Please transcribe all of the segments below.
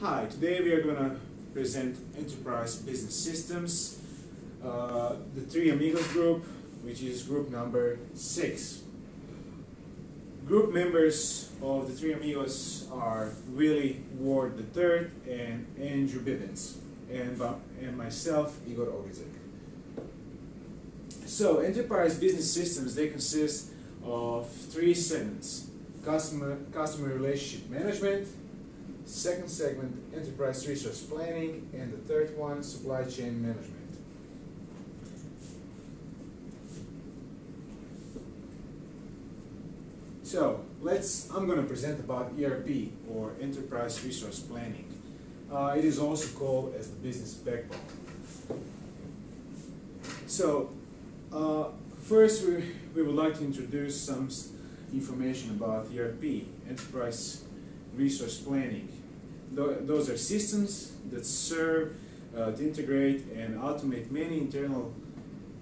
Hi, today we are going to present Enterprise Business Systems, uh, the Three Amigos group, which is group number six. Group members of the Three Amigos are Willie Ward III and Andrew Bivens, and, and myself, Igor Ogrizek. So, Enterprise Business Systems, they consist of three segments. Customer, customer relationship management, Second segment, enterprise resource planning, and the third one, supply chain management. So let's, I'm going to present about ERP or enterprise resource planning. Uh, it is also called as the business backbone. So uh, first we, we would like to introduce some information about ERP, enterprise resource planning those are systems that serve uh, to integrate and automate many internal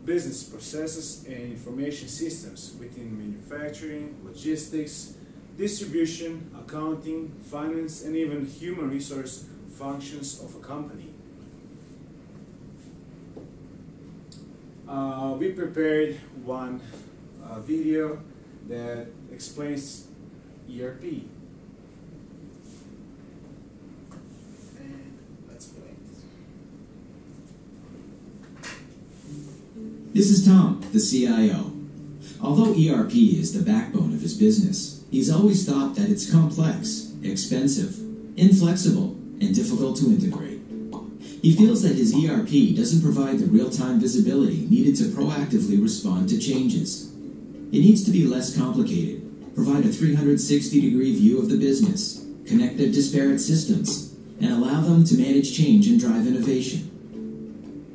business processes and information systems within manufacturing, logistics, distribution, accounting, finance, and even human resource functions of a company. Uh, we prepared one uh, video that explains ERP This is Tom, the CIO. Although ERP is the backbone of his business, he's always thought that it's complex, expensive, inflexible, and difficult to integrate. He feels that his ERP doesn't provide the real-time visibility needed to proactively respond to changes. It needs to be less complicated, provide a 360-degree view of the business, connect the disparate systems, and allow them to manage change and drive innovation.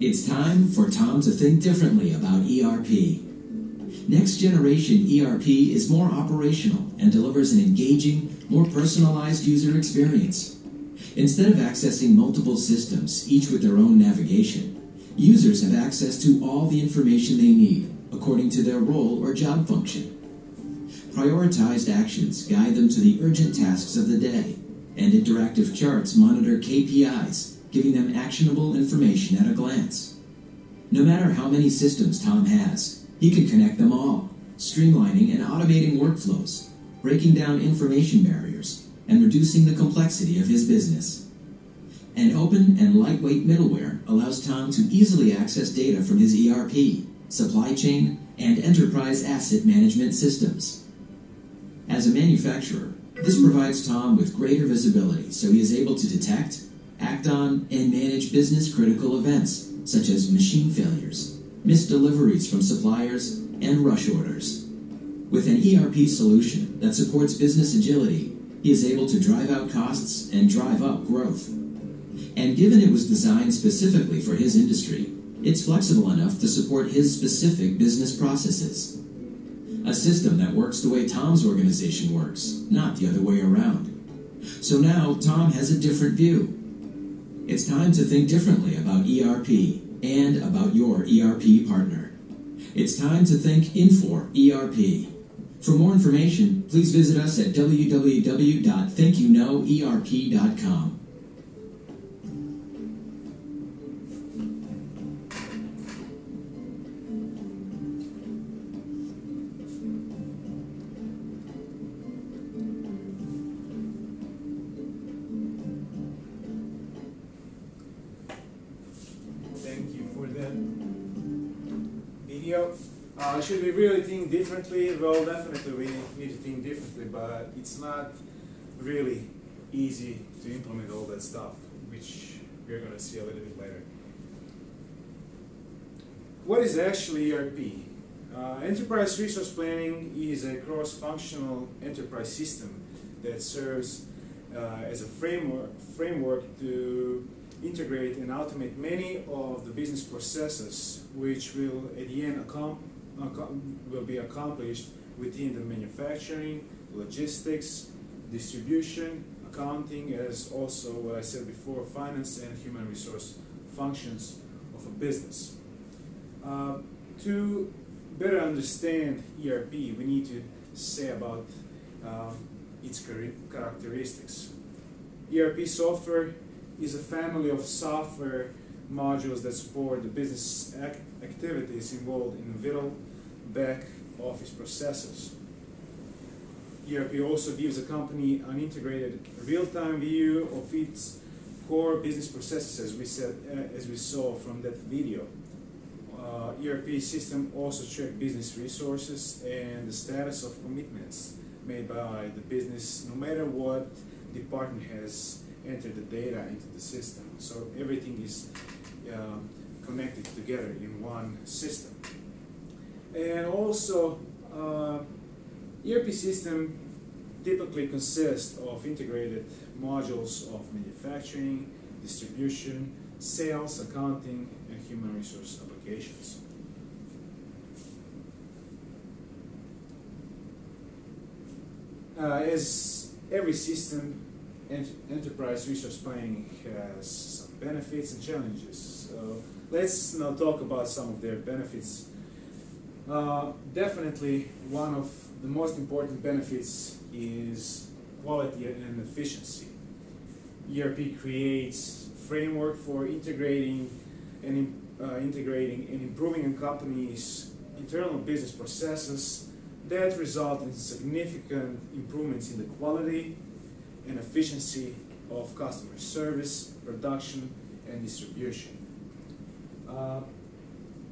It's time for Tom to think differently about ERP. Next generation ERP is more operational and delivers an engaging, more personalized user experience. Instead of accessing multiple systems, each with their own navigation, users have access to all the information they need according to their role or job function. Prioritized actions guide them to the urgent tasks of the day, and interactive charts monitor KPIs giving them actionable information at a glance. No matter how many systems Tom has, he can connect them all, streamlining and automating workflows, breaking down information barriers, and reducing the complexity of his business. An open and lightweight middleware allows Tom to easily access data from his ERP, supply chain, and enterprise asset management systems. As a manufacturer, this provides Tom with greater visibility so he is able to detect, act on, and manage business critical events such as machine failures, missed deliveries from suppliers, and rush orders. With an ERP solution that supports business agility, he is able to drive out costs and drive up growth. And given it was designed specifically for his industry, it's flexible enough to support his specific business processes. A system that works the way Tom's organization works, not the other way around. So now Tom has a different view it's time to think differently about ERP and about your ERP partner. It's time to think Infor ERP. For more information, please visit us at www.thinkyouknowerp.com. should we really think differently? Well, definitely we need to think differently, but it's not really easy to implement all that stuff, which we're going to see a little bit later. What is actually ERP? Uh, enterprise resource planning is a cross-functional enterprise system that serves uh, as a framework, framework to integrate and automate many of the business processes which will at the end accomplish will be accomplished within the manufacturing, logistics, distribution, accounting, as also what I said before, finance and human resource functions of a business. Uh, to better understand ERP, we need to say about uh, its characteristics. ERP software is a family of software modules that support the business activities involved in middle back office processes. ERP also gives a company an integrated real-time view of its core business processes as we, said, uh, as we saw from that video. Uh, ERP system also track business resources and the status of commitments made by the business no matter what department has entered the data into the system. So everything is uh, connected together in one system. And also, uh, ERP system typically consists of integrated modules of manufacturing, distribution, sales, accounting, and human resource applications. Uh, as every system, ent enterprise resource planning has some benefits and challenges. So let's now talk about some of their benefits. Uh, definitely one of the most important benefits is quality and efficiency. ERP creates framework for integrating and uh, integrating and improving a company's internal business processes that result in significant improvements in the quality and efficiency of customer service, production, and distribution. Uh,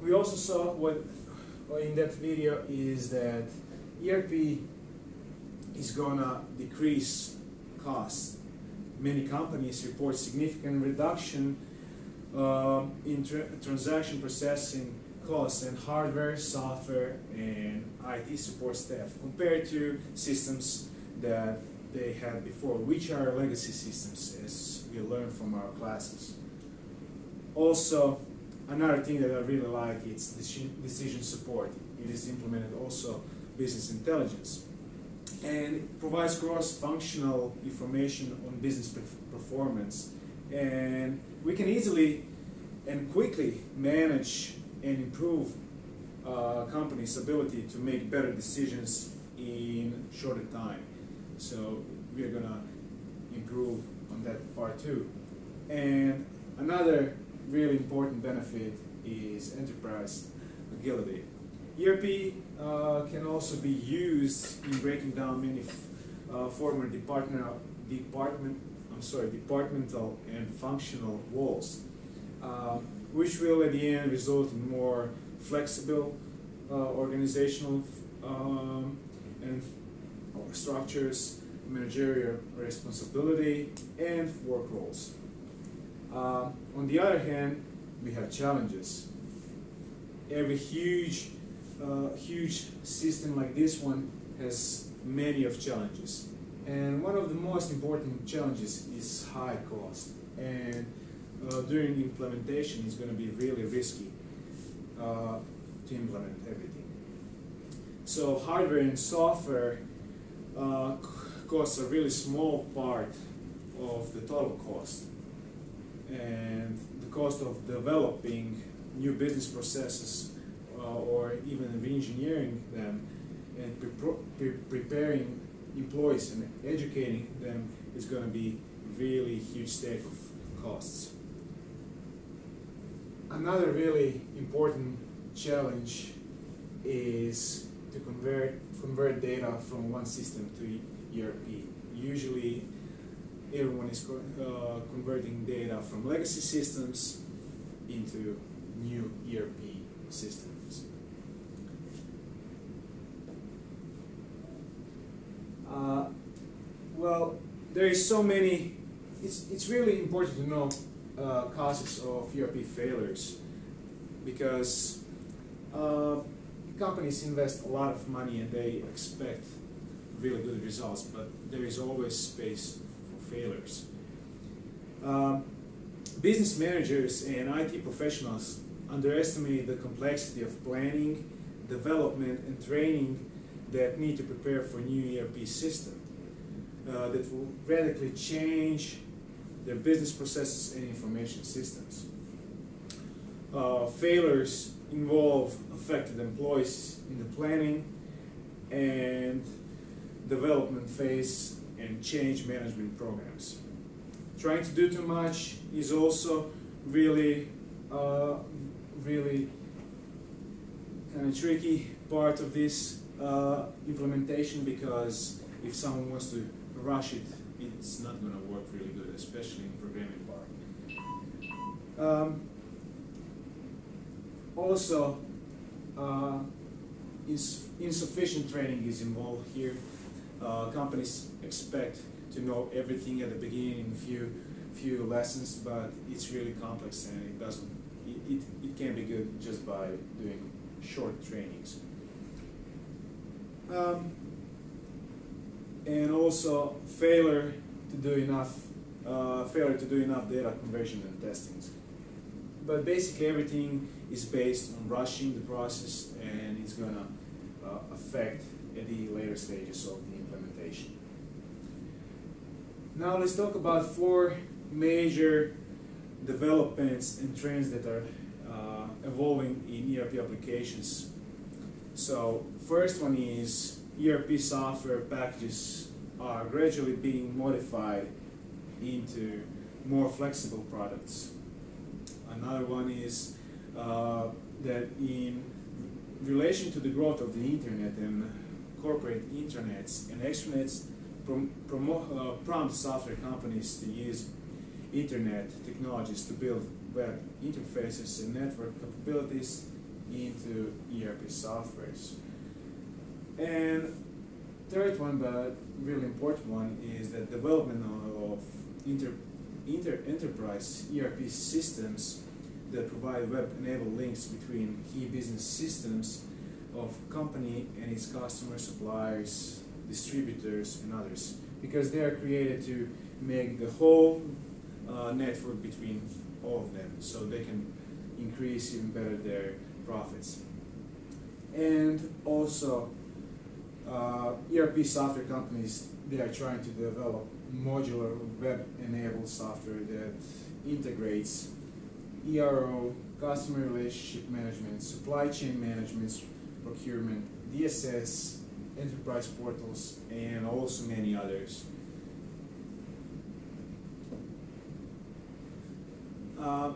we also saw what in that video is that ERP is gonna decrease costs. Many companies report significant reduction uh, in tra transaction processing costs and hardware, software, and IT support staff compared to systems that they had before, which are legacy systems as we learned from our classes. Also, another thing that I really like is decision support. It is implemented also business intelligence and it provides cross-functional information on business performance. And we can easily and quickly manage and improve uh, company's ability to make better decisions in shorter time. So we are gonna improve on that part too. And another really important benefit is enterprise agility. ERP uh, can also be used in breaking down many uh, former department, department, I'm sorry, departmental and functional walls, uh, which will at the end result in more flexible uh, organizational um, and structures, managerial responsibility, and work roles. Uh, on the other hand, we have challenges. Every huge uh, huge system like this one has many of challenges. And one of the most important challenges is high cost. And uh, during implementation, it's going to be really risky uh, to implement everything. So hardware and software uh, costs a really small part of the total cost. And the cost of developing new business processes uh, or even re-engineering them and pre pre preparing employees and educating them is going to be really huge stake of costs. Another really important challenge is to convert convert data from one system to ERP. Usually, everyone is uh, converting data from legacy systems into new ERP systems. Uh, well, there is so many, it's, it's really important to know uh, causes of ERP failures because uh, companies invest a lot of money and they expect really good results, but there is always space failures. Um, business managers and IT professionals underestimate the complexity of planning, development, and training that need to prepare for new ERP system uh, that will radically change their business processes and information systems. Uh, failures involve affected employees in the planning and development phase and change management programs. trying to do too much is also really, uh, really kind of tricky part of this uh, implementation because if someone wants to rush it, it's not going to work really good, especially in programming part. Um, also, uh, ins insufficient training is involved here. Uh, companies expect to know everything at the beginning in few few lessons, but it's really complex and it doesn't. It, it, it can be good just by doing short trainings. Um, and also failure to do enough uh, failure to do enough data conversion and testings. But basically everything is based on rushing the process and it's gonna uh, affect at the later stages of the implementation. Now let's talk about four major developments and trends that are uh, evolving in ERP applications. So first one is ERP software packages are gradually being modified into more flexible products. Another one is uh, that in relation to the growth of the internet and corporate intranets and extranets prom uh, prompt software companies to use internet technologies to build web interfaces and network capabilities into ERP softwares. And third one, but really important one, is the development of inter, inter enterprise ERP systems that provide web-enabled links between key business systems of company and its customers, suppliers, distributors, and others, because they are created to make the whole uh, network between all of them, so they can increase even better their profits. And also, uh, ERP software companies, they are trying to develop modular web-enabled software that integrates ERO, customer relationship management, supply chain management, procurement, DSS, enterprise portals, and also many others. Uh,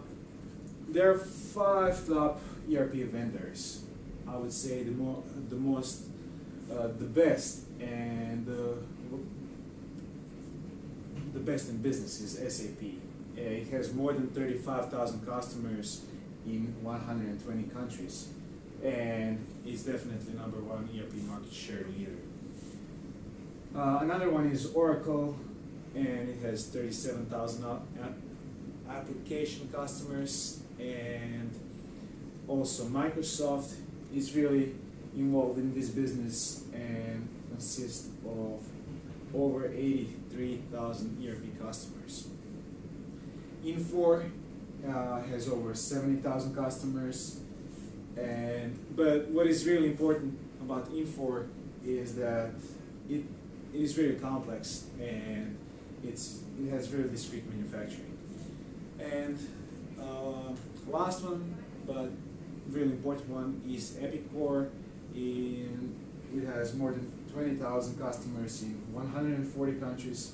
there are five top ERP vendors. I would say the, mo the most, uh, the best, and the, the best in business is SAP. Uh, it has more than 35,000 customers in 120 countries, and it's definitely number one ERP market share leader. Uh, another one is Oracle, and it has 37,000 application customers and also Microsoft is really involved in this business and consists of over 83,000 ERP customers. Infor uh, has over 70,000 customers and but what is really important about Infor is that it, it is very complex and it's, it has very discrete manufacturing. And uh, last one, but really important one, is Epicor. In, it has more than 20,000 customers in 140 countries,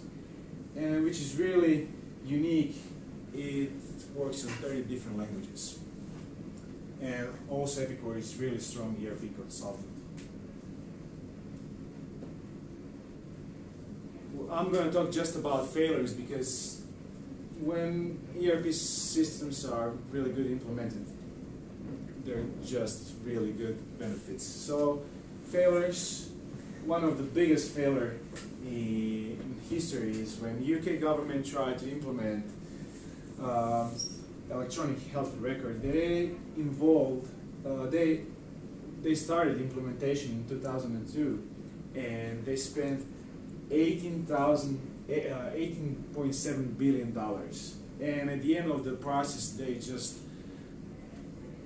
and which is really unique. It works in 30 different languages. And also Epicor is really strong ERP consultant. I'm going to talk just about failures because when ERP systems are really good implemented, they're just really good benefits. So failures, one of the biggest failure in history is when UK government tried to implement uh, electronic health record. They involved, uh, they they started implementation in 2002, and they spent 18,000 $18.7 uh, billion. And at the end of the process, they just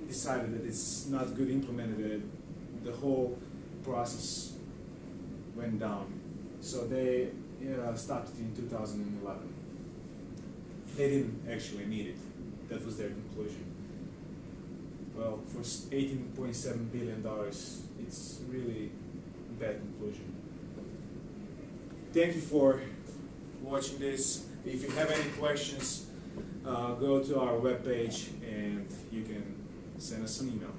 decided that it's not good implemented. The whole process went down. So they uh, started in 2011. They didn't actually need it. That was their conclusion. Well, for $18.7 billion, it's really a bad conclusion. Thank you for watching this. if you have any questions, uh, go to our webpage and you can send us an email.